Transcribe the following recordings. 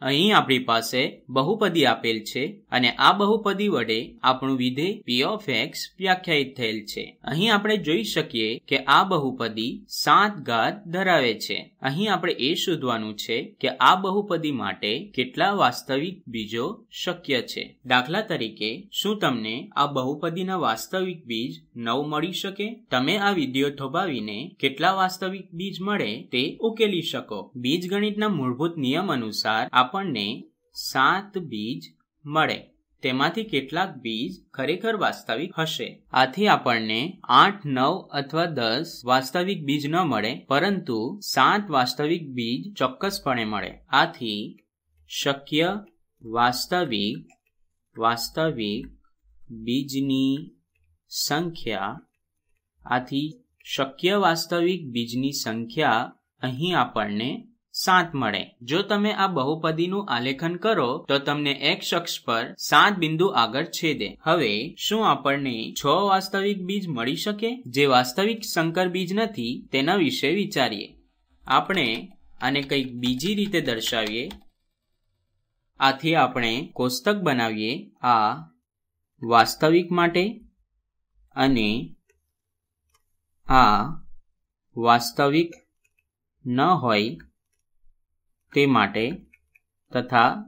અહીં આપણી પાસે બહુપદી આપેલ છે અને આ બહુપદી વડે આપણું વિધેય પી ઓફ એક્સ વ્યાખ્યાયિત થયેલ છે. અહીં આપણે જોઈ શકીએ કે આ બહુપદી સાત ઘાત ધરાવે છે. અહીં આપણે એ શોધવાનું છે કે આ બહુપદી માટે કેટલા વાસ્તવિક બીજો શક્ય છે. દાખલા તરીકે, શું તમને આ બહુપદીના વાસ્તવિક બીજ નવ મળી શકે? તમે આ વીડિયો થોભાવીને કેટલા વાસ્તવિક બીજ મળે તે ઉકેલી શકો. બીજગણિતના મૂળભૂત નિયમ અનુસાર આપણને સાત બીજ મળે. તેમાંથી કેટલાક બીજ ખરેખર વાસ્તવિક હશે. આથી આપણને આઠ, નવ અથવા દસ વાસ્તવિક બીજ ન મળે, પરંતુ સાત વાસ્તવિક બીજ ચોક્કસપણે મળે. આથી શક્ય વાસ્તવિક વાસ્તવિક બીજની સંખ્યા, આથી શક્ય વાસ્તવિક બીજની સંખ્યા અહીં આપણને સાત મળે. જો તમે આ બહુપદીનું આલેખન કરો, તો તમને એક શખ્સ પર સાત બિંદુ આગળ છેદે. હવે, શું આપણને છ વાસ્તવિક બીજ મળી શકે? જે વાસ્તવિક સંકર બીજ નથી, તેના વિશે વિચારીએ. આપણે આને કંઈક બીજી રીતે દર્શાવીએ. આથી આપણે કોષ્ટક બનાવીએ આ વાસ્તવિક માટે અને આ વાસ્તવિક ન હોય તે માટે તથા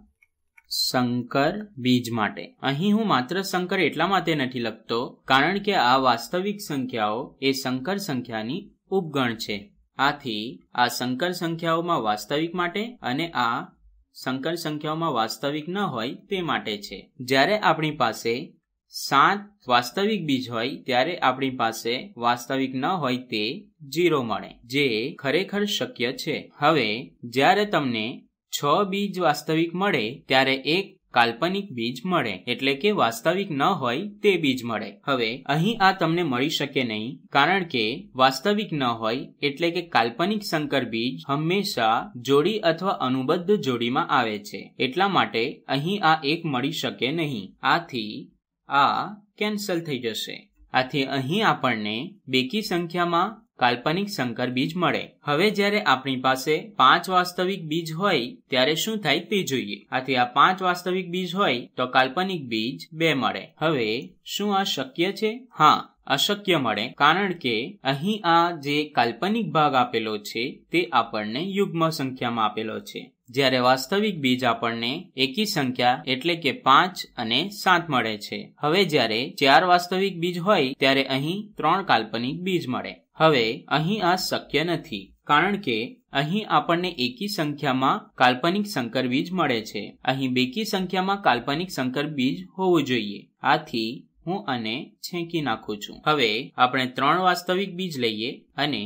સંકર બીજ માટે. અહીં હું માત્ર સંકર એટલા માટે નથી લખતો, કારણ કે આ વાસ્તવિક સંખ્યાઓ એ સંકર સંખ્યાની ઉપગણ છે. આથી આ સંકર સંખ્યાઓમાં વાસ્તવિક માટે અને આ સંકર સંખ્યાઓમાં વાસ્તવિક ન હોય તે માટે છે. જ્યારે આપણી પાસે સાત વાસ્તવિક બીજ હોય ત્યારે આપણી પાસે વાસ્તવિક ન હોય તે જીરો મળે, જે ખરેખર શક્ય છે. હવે, જ્યારે તમને છ બીજ વાસ્તવિક મળે, ત્યારે એક કાલ્પનિક બીજ મળે, એટલે કે વાસ્તવિક ન હોય તે બીજ મળે. હવે, અહીં આ તમને મળી શકે નહીં, કારણ કે વાસ્તવિક ન હોય, એટલે કે કાલ્પનિક સંકર બીજ હંમેશા જોડી અથવા અનુબદ્ધ જોડીમાં આવે છે. એટલા માટે અહીં આ એક મળી શકે નહીં. આથી આ કેન્સલ થઈ જશે. આથી અહીં આપણને બેકી સંખ્યામાં કાલ્પનિક સંકર બીજ મળે. હવે જ્યારે આપણી પાસે પાંચ વાસ્તવિક બીજ હોય, ત્યારે શું થાય તે જોઈએ. આથી આ પાંચ વાસ્તવિક બીજ હોય, તો કાલ્પનિક બીજ બે મળે. હવે શું આ શક્ય છે? હા અશક્ય મળે, કારણ કે અહીં આ જે કાલ્પનિક ભાગ આપેલો છે તે આપણને યુગ્મ સંખ્યામાં આપેલો છે. જ્યારે વાસ્તવિક બીજ આપણને એકી સંખ્યા એટલે કે પાંચ અને સાત મળે છે. હવે જ્યારે ચાર વાસ્તવિક બીજ હોય, ત્યારે અહીં ત્રણ કાલ્પનિક બીજ મળે. હવે અહીં આ શક્ય નથી, કારણ કે અહીં આપણને એકી સંખ્યામાં કાલ્પનિક સંકર બીજ મળે છે. અહીં બેકી સંખ્યામાં કાલ્પનિક સંકર બીજ હોવું જોઈએ. આથી હું આને છેંકી નાખું છું. હવે આપણે ત્રણ વાસ્તવિક બીજ લઈએ અને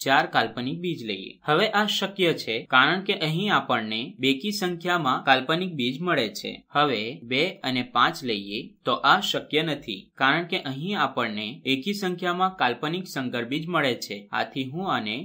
ચાર કાલ્પનિક બીજ લઈએ. હવે આ શક્ય છે કારણ કે અહીં આપણને બેકી સંખ્યામાં કાલ્પનિક બીજ મળે છે. હવે બે અને પાંચ લઈએ તો આ શક્ય નથી કારણ કે અહીં આપણને એકી સંખ્યામાં કાલ્પનિક સંકર બીજ મળે છે. આથી હું આને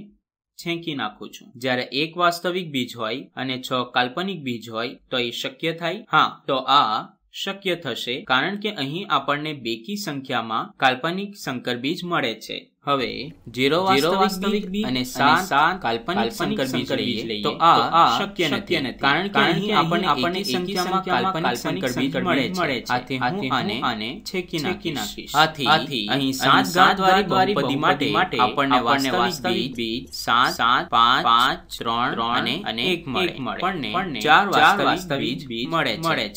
છેંકી નાખું છું. જ્યારે એક વાસ્તવિક બીજ હોય અને છ કાલ્પનિક બીજ હોય તો એ શક્ય થાય? હા, તો આ શક્ય થશે કારણ કે અહીં આપણને બેકી સંખ્યામાં કાલ્પનિક સંકર બીજ મળે છે. હવે જીરો વાસ્તવિક બીજ અને સાત કાલ્પનિક સંકર બીજ લઈએ. તો આ શક્ય નથી. કારણ કે અહીં આપણને આપણને સંખ્યામાં કાલ્પનિક સંકર બીજ મળે છે. આથી હું આને આને છેકી નાખીશ. આથી અહીં સાત ઘાત વાળી બહુપદી માટે આપણને વાસ્તવિક બીજ સાત સાત પાંચ પાંચ ત્રણ અને એક મળે. પણ ચાર વાસ્તવિક બીજ મળે છે.